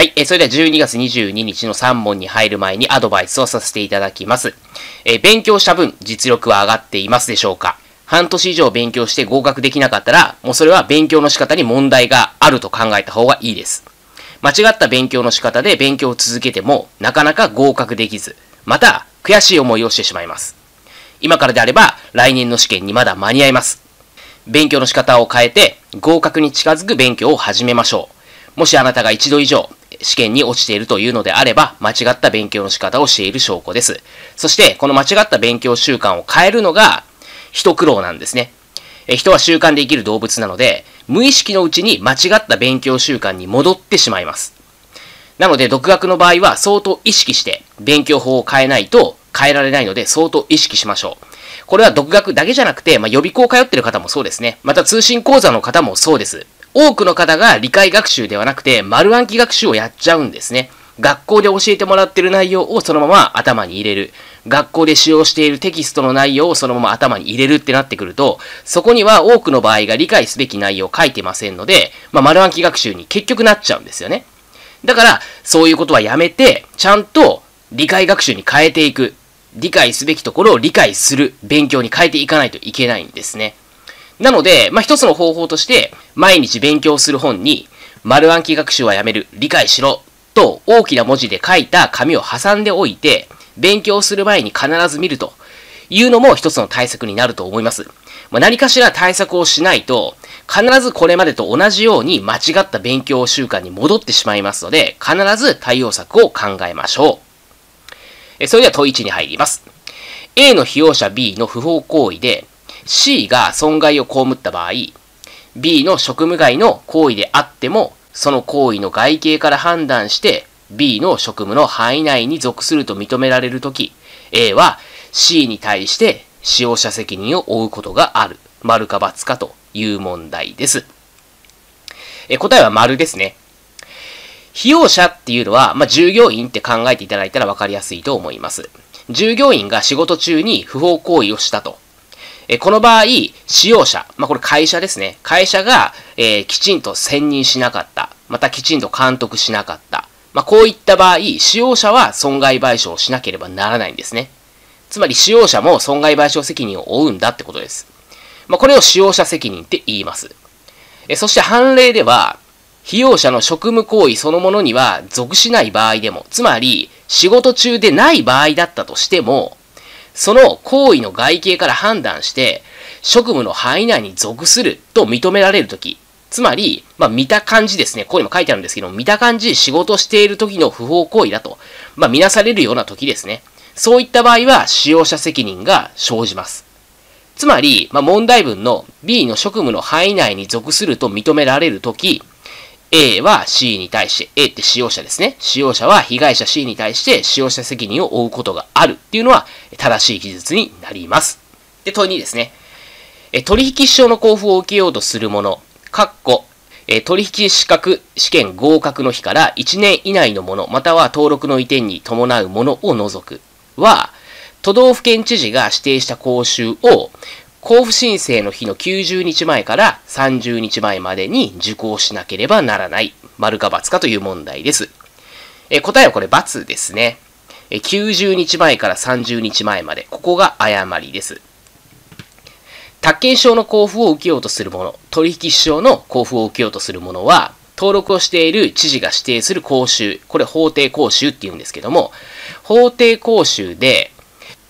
はい、えーそれでは12月22日の3問に入る前にアドバイスをさせていただきます。えー勉強した分、実力は上がっていますでしょうか？半年以上勉強して合格できなかったら、もうそれは勉強の仕方に問題があると考えた方がいいです。間違った勉強の仕方で勉強を続けても、なかなか合格できず、また、悔しい思いをしてしまいます。今からであれば、来年の試験にまだ間に合います。勉強の仕方を変えて、合格に近づく勉強を始めましょう。もしあなたが一度以上、試験に落ちているというのであれば、間違った勉強の仕方をしている証拠です。そして、この間違った勉強習慣を変えるのが、一苦労なんですね。え人は習慣で生きる動物なので、無意識のうちに間違った勉強習慣に戻ってしまいます。なので、独学の場合は相当意識して勉強法を変えないと変えられないので、相当意識しましょう。これは独学だけじゃなくて、まあ、予備校通ってる方もそうですね。また通信講座の方もそうです。多くの方が理解学習ではなくて、丸暗記学習をやっちゃうんですね。学校で教えてもらってる内容をそのまま頭に入れる。学校で使用しているテキストの内容をそのまま頭に入れるってなってくると、そこには多くの場合が理解すべき内容を書いてませんので、まあ、丸暗記学習に結局なっちゃうんですよね。だから、そういうことはやめて、ちゃんと理解学習に変えていく。理解すべきところを理解する勉強に変えていかないといけないんですね。なので、まあ、一つの方法として、毎日勉強する本に、丸暗記学習はやめる、理解しろ、と大きな文字で書いた紙を挟んでおいて、勉強する前に必ず見るというのも一つの対策になると思います。まあ、何かしら対策をしないと、必ずこれまでと同じように間違った勉強習慣に戻ってしまいますので、必ず対応策を考えましょう。それでは問1に入ります。A の被用者 B の不法行為で C が損害を被った場合、B の職務外の行為であっても、その行為の外形から判断して B の職務の範囲内に属すると認められるとき、A は C に対して使用者責任を負うことがある。丸か×かという問題です。え答えは丸ですね。被用者っていうのは、まあ、従業員って考えていただいたら分かりやすいと思います。従業員が仕事中に不法行為をしたと。えこの場合、使用者、まあ、これ会社ですね。会社が、えーきちんと選任しなかった。またきちんと監督しなかった。まあ、こういった場合、使用者は損害賠償をしなければならないんですね。つまり使用者も損害賠償責任を負うんだってことです。まあ、これを使用者責任って言います。えそして判例では、被用者の職務行為そのものには属しない場合でも、つまり仕事中でない場合だったとしても、その行為の外形から判断して、職務の範囲内に属すると認められるとき、つまり、まあ見た感じですね、ここにも書いてあるんですけど、見た感じ仕事している時の不法行為だと、まあ見なされるような時ですね。そういった場合は使用者責任が生じます。つまり、まあ、問題文の B の職務の範囲内に属すると認められるとき、A は C に対して、A って使用者ですね。使用者は被害者 C に対して使用者責任を負うことがあるっていうのは正しい記述になります。で、問い2ですね。え取引証の交付を受けようとする者、かっこ、え取引資格試験合格の日から1年以内のもの、または登録の移転に伴うものを除くは、都道府県知事が指定した講習を交付申請の日の90日前から30日前までに受講しなければならない。丸か×かという問題です。え答えはこれ×ですね。え90日前から30日前まで。ここが誤りです。宅建証の交付を受けようとする者、取引証の交付を受けようとする者は、登録をしている知事が指定する講習、これ法定講習って言うんですけども、法定講習で、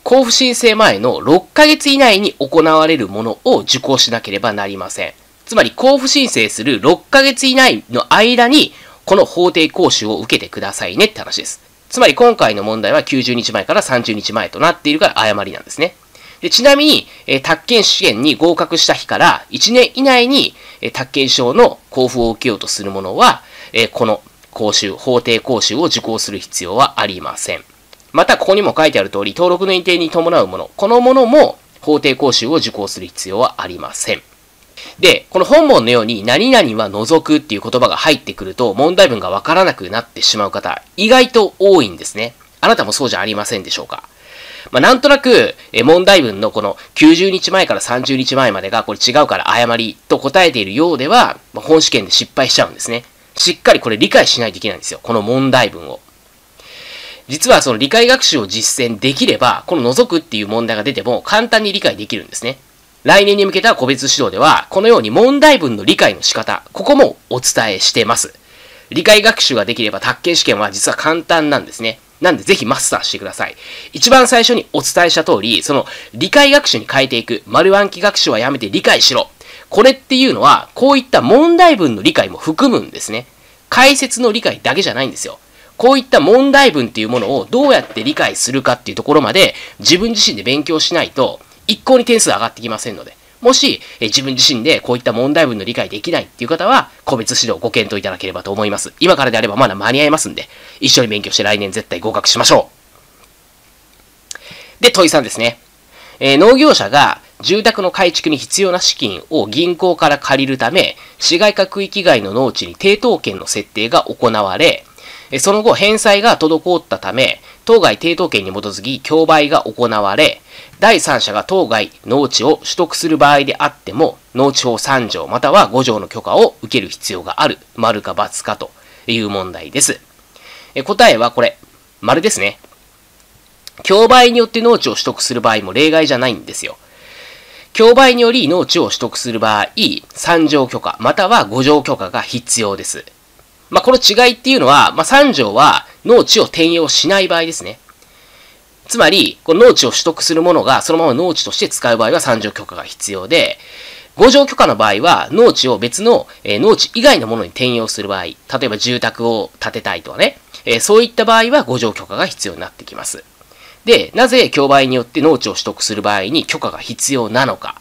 交付申請前の6ヶ月以内に行われるものを受講しなければなりません。つまり、交付申請する6ヶ月以内の間に、この法定講習を受けてくださいねって話です。つまり、今回の問題は90日前から30日前となっているから誤りなんですね。でちなみに、えー宅建試験に合格した日から1年以内に、えー宅建証の交付を受けようとする者は、えーこの講習、法定講習を受講する必要はありません。また、ここにも書いてある通り、登録の認定に伴うもの、このものも法定講習を受講する必要はありません。で、この本文のように、何々は除くっていう言葉が入ってくると、問題文がわからなくなってしまう方、意外と多いんですね。あなたもそうじゃありませんでしょうか。まあ、なんとなく、え問題文のこの90日前から30日前までがこれ違うから誤りと答えているようでは、まあ本試験で失敗しちゃうんですね。しっかりこれ理解しないといけないんですよ。この問題文を。実はその理解学習を実践できれば、この覗くっていう問題が出ても簡単に理解できるんですね。来年に向けた個別指導では、このように問題文の理解の仕方、ここもお伝えしてます。理解学習ができれば、宅建試験は実は簡単なんですね。なんでぜひマスターしてください。一番最初にお伝えした通り、その理解学習に変えていく、丸暗記学習はやめて理解しろ。これっていうのは、こういった問題文の理解も含むんですね。解説の理解だけじゃないんですよ。こういった問題文っていうものをどうやって理解するかっていうところまで自分自身で勉強しないと一向に点数上がってきませんので。もし、え自分自身でこういった問題文の理解できないっていう方は、個別指導ご検討いただければと思います。今からであればまだ間に合いますんで、一緒に勉強して来年絶対合格しましょう。で、問い3ですね。えー、農業者が住宅の改築に必要な資金を銀行から借りるため、市街化区域外の農地に抵当権の設定が行われ、その後返済が滞ったため、当該抵当権に基づき競売が行われ、第三者が当該農地を取得する場合であっても、農地法3条または5条の許可を受ける必要がある、丸か×かという問題です。答えはこれ、丸ですね。競売によって農地を取得する場合も例外じゃないんですよ。競売により農地を取得する場合、3条許可または5条許可が必要です。まあ、この違いっていうのは、まあ、3条は農地を転用しない場合ですね。つまり、この農地を取得する者がそのまま農地として使う場合は3条許可が必要で、5条許可の場合は、農地を別の、えー、農地以外のものに転用する場合、例えば住宅を建てたいとかね、えー、そういった場合は5条許可が必要になってきます。で、なぜ競売によって農地を取得する場合に許可が必要なのか。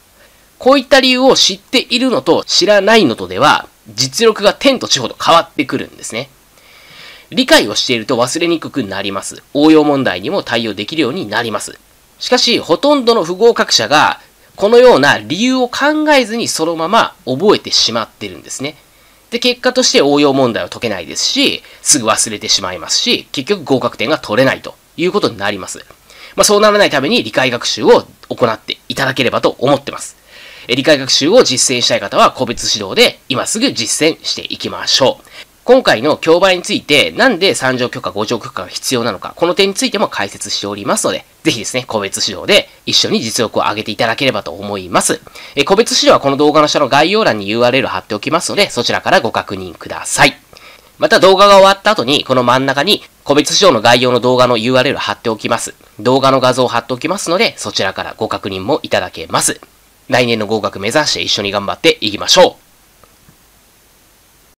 こういった理由を知っているのと知らないのとでは、実力が天と地ほど変わってくるんですね。理解をしていると忘れにくくなります。応用問題にも対応できるようになります。しかし、ほとんどの不合格者が、このような理由を考えずにそのまま覚えてしまってるんですね。で、結果として応用問題を解けないですし、すぐ忘れてしまいますし、結局合格点が取れないということになります。まあ、そうならないために理解学習を行っていただければと思ってます。理解学習を実践したい方は個別指導で今すぐ実践していきましょう。今回の競売について、なんで3条許可、5条許可が必要なのか、この点についても解説しておりますので、ぜひですね、個別指導で一緒に実力を上げていただければと思います。え個別指導はこの動画の下の概要欄に URL 貼っておきますので、そちらからご確認ください。また動画が終わった後に、この真ん中に個別指導の概要の動画の URL 貼っておきます。動画の画像を貼っておきますので、そちらからご確認もいただけます。来年の合格目指して一緒に頑張っていきましょう。